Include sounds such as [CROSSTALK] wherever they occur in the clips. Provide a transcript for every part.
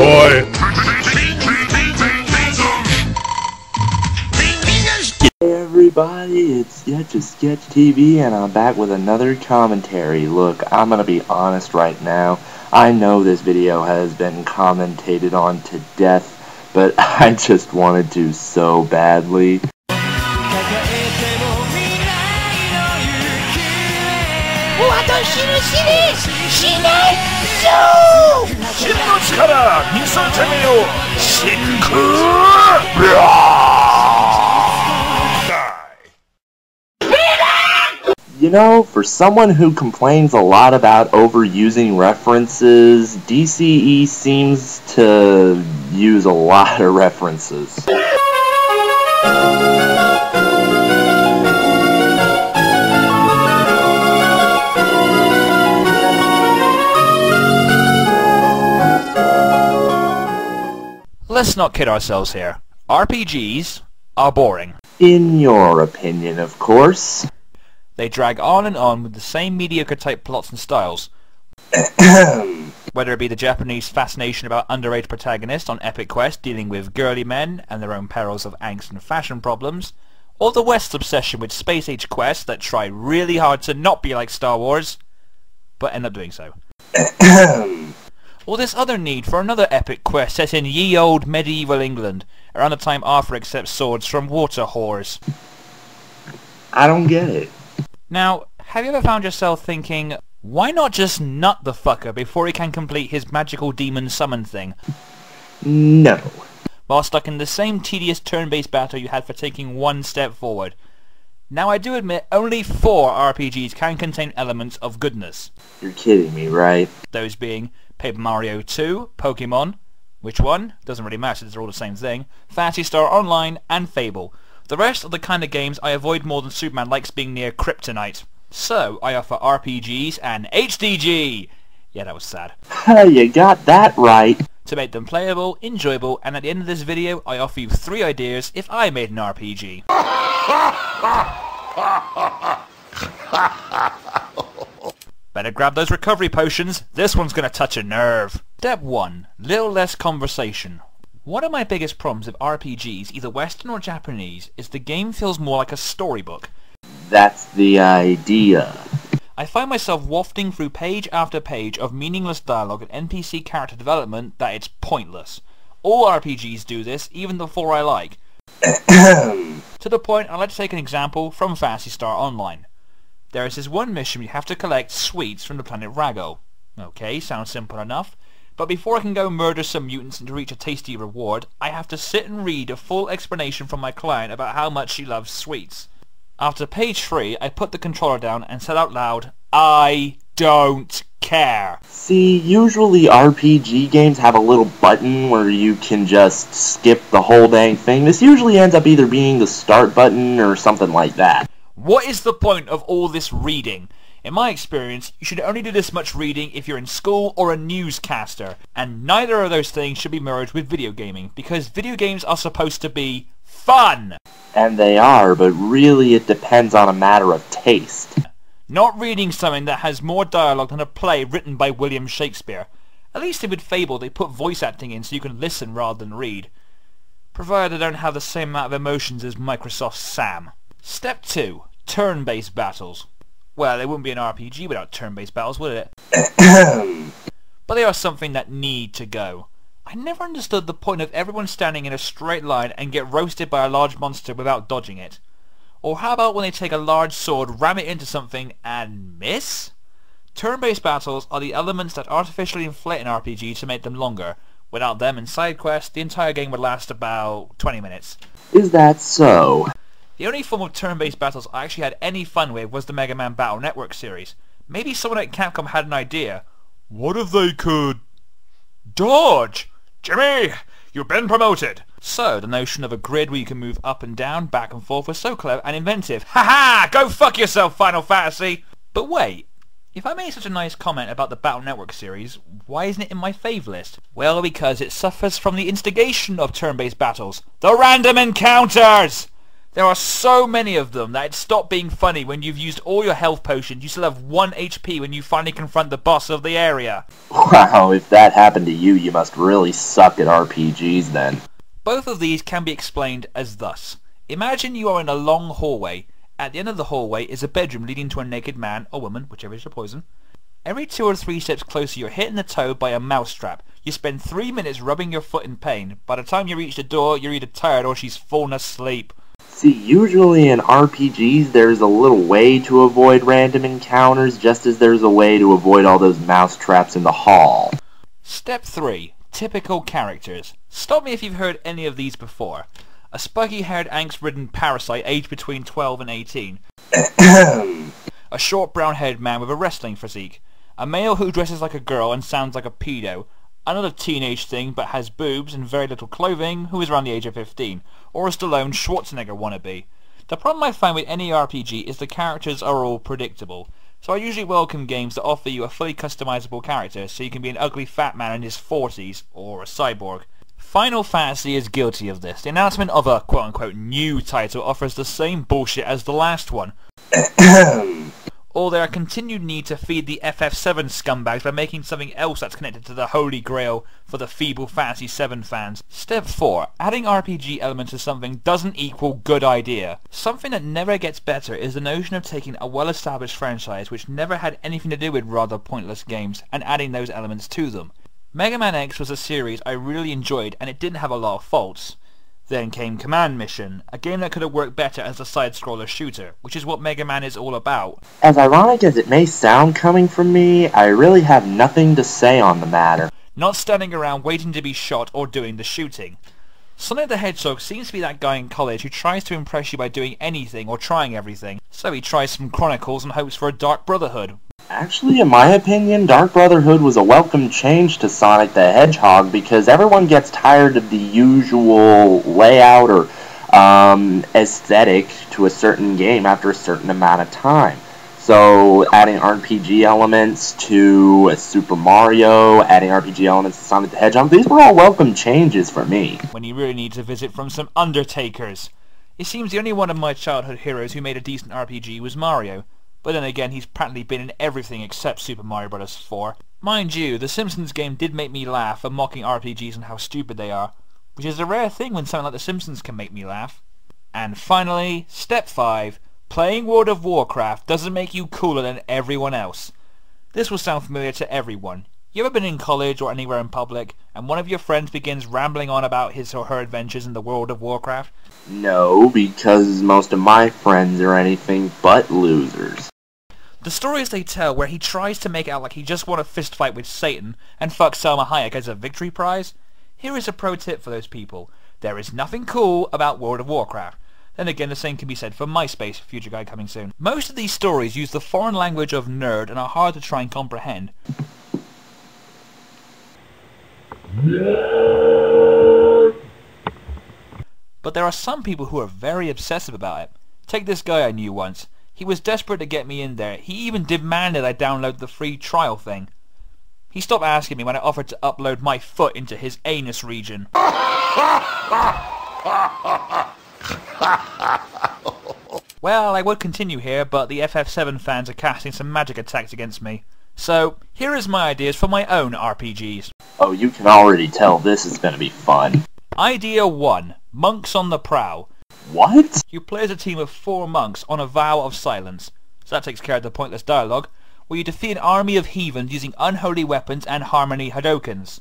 boy. Hey everybody, it's Sketch of Sketch TV, and I'm back with another commentary. Look, I'm gonna be honest right now. I know this video has been commentated on to death, but [LAUGHS] I just wanted to so badly. You know, for someone who complains a lot about overusing references, DCE seems to use a lot of references. Let's not kid ourselves here. RPGs are boring. In your opinion, of course. They drag on and on with the same mediocre type plots and styles. [COUGHS] Whether it be the Japanese fascination about underage protagonists on Epic Quest dealing with girly men and their own perils of angst and fashion problems, or the West's obsession with space age quests that try really hard to not be like Star Wars, but end up doing so. [COUGHS] or this other need for another epic quest set in ye old medieval England, around the time Arthur accepts swords from water whores. I don't get it. Now, have you ever found yourself thinking, why not just nut the fucker before he can complete his magical demon summon thing, No. while stuck in the same tedious turn-based battle you had for taking one step forward? Now I do admit only four RPGs can contain elements of goodness, You're kidding me, right? those being Paper Mario 2, Pokemon, which one? Doesn't really matter, they're all the same thing, Phantasy Star Online, and Fable. The rest are the kind of games I avoid more than Superman likes being near kryptonite. So, I offer RPGs and HDG! Yeah, that was sad. you got that right. To make them playable, enjoyable, and at the end of this video, I offer you three ideas if I made an RPG. Better grab those recovery potions, this one's gonna touch a nerve. Step 1. Little less conversation. One of my biggest problems with RPGs, either Western or Japanese, is the game feels more like a storybook. That's the idea. I find myself wafting through page after page of meaningless dialogue and NPC character development that it's pointless. All RPGs do this, even the four I like. [COUGHS] to the point, I'd like to take an example from Phantasy Star Online. There is this one mission where you have to collect sweets from the planet Ragol. Okay, sounds simple enough. But before I can go murder some mutants and to reach a tasty reward, I have to sit and read a full explanation from my client about how much she loves sweets. After page 3, I put the controller down and said out loud, I don't care. See, usually RPG games have a little button where you can just skip the whole dang thing. This usually ends up either being the start button or something like that. What is the point of all this reading? In my experience, you should only do this much reading if you're in school or a newscaster, and neither of those things should be merged with video gaming, because video games are supposed to be fun! And they are, but really it depends on a matter of taste. Not reading something that has more dialogue than a play written by William Shakespeare. At least with Fable they put voice acting in so you can listen rather than read. Provided they don't have the same amount of emotions as Microsoft's Sam. Step 2. Turn-based battles. Well, it wouldn't be an RPG without turn-based battles, would it? [CLEARS THROAT] but they are something that need to go. I never understood the point of everyone standing in a straight line and get roasted by a large monster without dodging it. Or how about when they take a large sword, ram it into something, and miss? Turn-based battles are the elements that artificially inflate an RPG to make them longer. Without them and side quests, the entire game would last about 20 minutes. Is that so? The only form of turn-based battles I actually had any fun with was the Mega Man Battle Network series. Maybe someone at Capcom had an idea. What if they could... dodge? Jimmy, you've been promoted! So, the notion of a grid where you can move up and down, back and forth was so clever and inventive. Ha ha! Go fuck yourself, Final Fantasy! But wait, if I made such a nice comment about the Battle Network series, why isn't it in my fave list? Well, because it suffers from the instigation of turn-based battles. The random encounters! There are so many of them that it stopped being funny when you've used all your health potions. You still have 1 HP when you finally confront the boss of the area. Wow, if that happened to you, you must really suck at RPGs then. Both of these can be explained as thus. Imagine you are in a long hallway. At the end of the hallway is a bedroom leading to a naked man or woman, whichever is your poison. Every two or three steps closer you're hit in the toe by a mousetrap. You spend three minutes rubbing your foot in pain. By the time you reach the door, you're either tired or she's fallen asleep. See, usually in RPGs, there's a little way to avoid random encounters, just as there's a way to avoid all those mouse traps in the hall. Step 3. Typical characters. Stop me if you've heard any of these before. A spiky-haired, angst-ridden parasite aged between 12 and 18. [COUGHS] a short brown-haired man with a wrestling physique. A male who dresses like a girl and sounds like a pedo. Another teenage thing but has boobs and very little clothing who is around the age of 15. Or a Stallone Schwarzenegger wannabe. The problem I find with any RPG is the characters are all predictable. So I usually welcome games that offer you a fully customizable character so you can be an ugly fat man in his 40s or a cyborg. Final Fantasy is guilty of this. The announcement of a quote-unquote new title offers the same bullshit as the last one. [COUGHS] [COUGHS] or their continued need to feed the FF7 scumbags by making something else that's connected to the holy grail for the feeble Fantasy 7 fans. Step 4. Adding RPG elements to something doesn't equal good idea. Something that never gets better is the notion of taking a well-established franchise which never had anything to do with rather pointless games and adding those elements to them. Mega Man X was a series I really enjoyed and it didn't have a lot of faults. Then came Command Mission, a game that could have worked better as a side-scroller shooter, which is what Mega Man is all about. As ironic as it may sound coming from me, I really have nothing to say on the matter. Not standing around waiting to be shot or doing the shooting. Sonic the Hedgehog seems to be that guy in college who tries to impress you by doing anything or trying everything. So he tries some Chronicles and hopes for a Dark Brotherhood, Actually, in my opinion, Dark Brotherhood was a welcome change to Sonic the Hedgehog because everyone gets tired of the usual layout or um, aesthetic to a certain game after a certain amount of time. So, adding RPG elements to Super Mario, adding RPG elements to Sonic the Hedgehog, these were all welcome changes for me. when he really needs a visit from some Undertakers. It seems the only one of my childhood heroes who made a decent RPG was Mario. But then again, he's practically been in everything except Super Mario Bros. 4. Mind you, the Simpsons game did make me laugh for mocking RPGs and how stupid they are, which is a rare thing when something like The Simpsons can make me laugh. And finally, step 5. Playing World of Warcraft doesn't make you cooler than everyone else. This will sound familiar to everyone. You ever been in college or anywhere in public, and one of your friends begins rambling on about his or her adventures in the World of Warcraft? No, because most of my friends are anything but losers. The stories they tell where he tries to make out like he just won a fistfight with Satan and fuck Salma Hayek as a victory prize? Here is a pro tip for those people. There is nothing cool about World of Warcraft. Then again, the same can be said for MySpace, future guide coming soon. Most of these stories use the foreign language of nerd and are hard to try and comprehend. But there are some people who are very obsessive about it. Take this guy I knew once. He was desperate to get me in there. He even demanded I download the free trial thing. He stopped asking me when I offered to upload my foot into his anus region. [LAUGHS] [LAUGHS] well, I would continue here, but the FF7 fans are casting some magic attacks against me. So, here is my ideas for my own RPGs. Oh, you can already tell this is going to be fun. Idea 1. Monks on the Prowl. What? You play as a team of four monks on a vow of silence. So that takes care of the pointless dialogue, where you defeat an army of heathens using unholy weapons and harmony hadokens.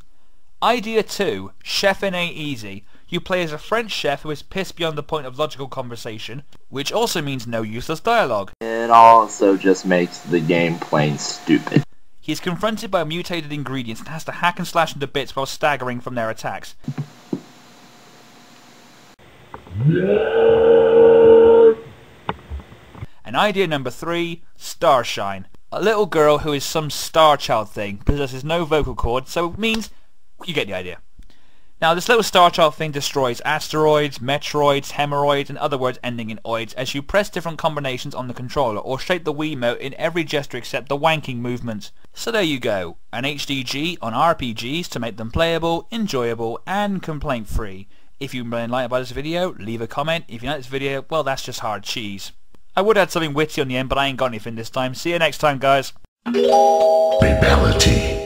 Idea 2. Chefing ain't easy. You play as a French chef who is pissed beyond the point of logical conversation, which also means no useless dialogue. It also just makes the game plain stupid. He is confronted by mutated ingredients and has to hack and slash into bits while staggering from their attacks. And idea number three, Starshine. A little girl who is some star child thing, possesses no vocal cords, so it means you get the idea. Now this little star child thing destroys asteroids, metroids, hemorrhoids, and other words ending in oids as you press different combinations on the controller or shape the Wiimote in every gesture except the wanking movements. So there you go, an HDG on RPGs to make them playable, enjoyable, and complaint free. If you've been enlightened by this video, leave a comment. If you like this video, well that's just hard cheese. I would add something witty on the end, but I ain't got anything this time. See you next time, guys. Babality.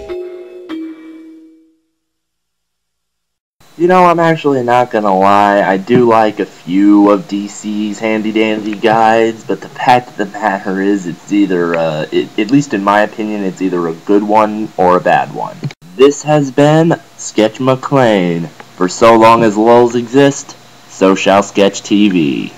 You know, I'm actually not gonna lie, I do like a few of DC's handy dandy guides, but the fact of the matter is, it's either, uh, it, at least in my opinion, it's either a good one or a bad one. This has been Sketch McLean. For so long as lulls exist, so shall Sketch TV.